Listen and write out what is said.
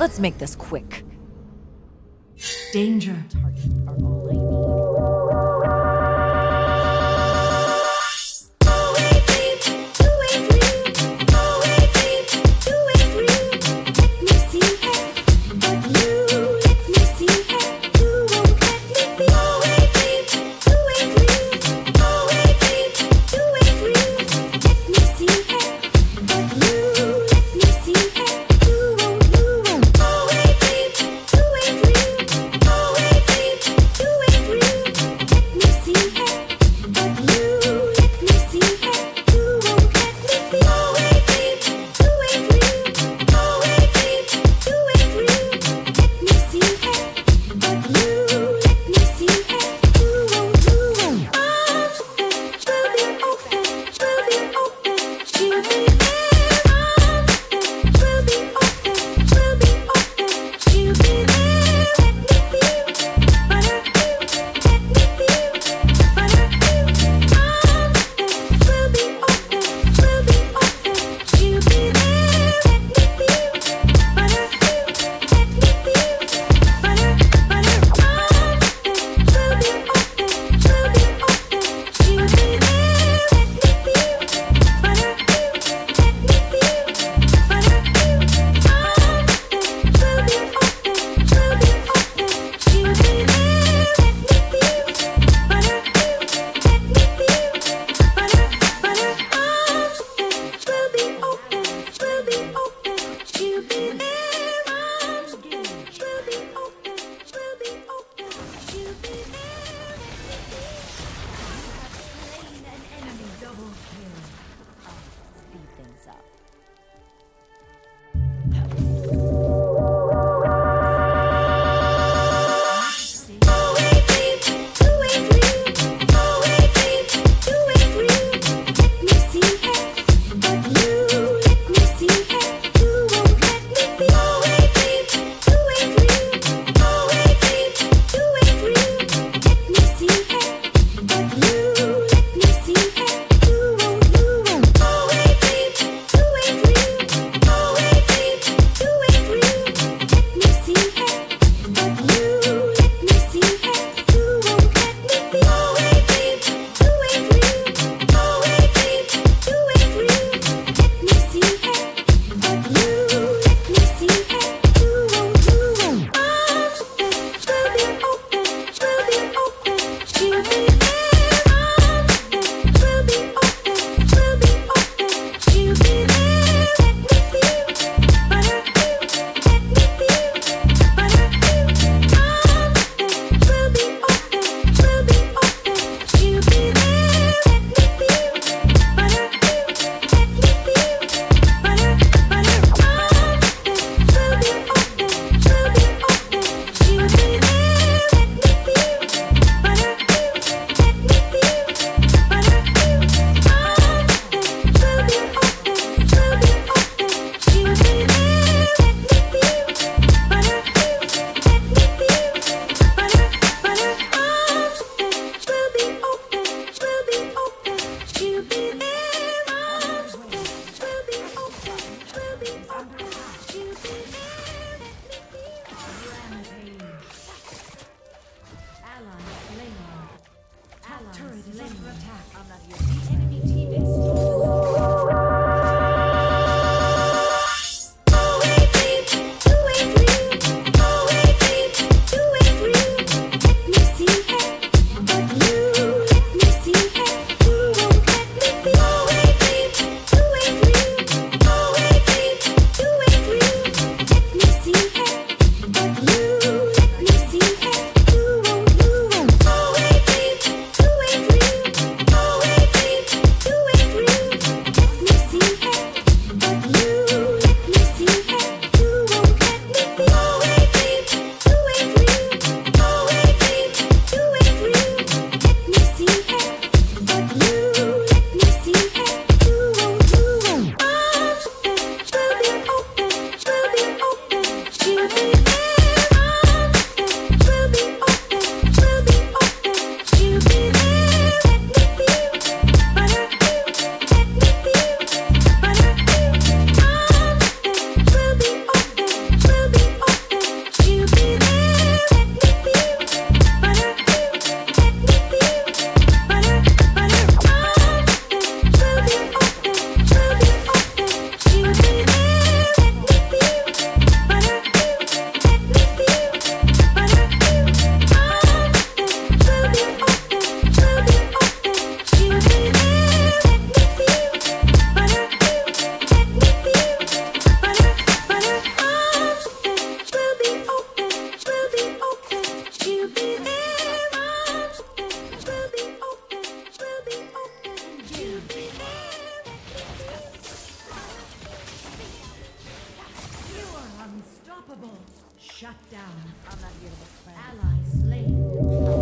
Let's make this quick. Danger. Unstoppable. Shut down. I'm not here to slain.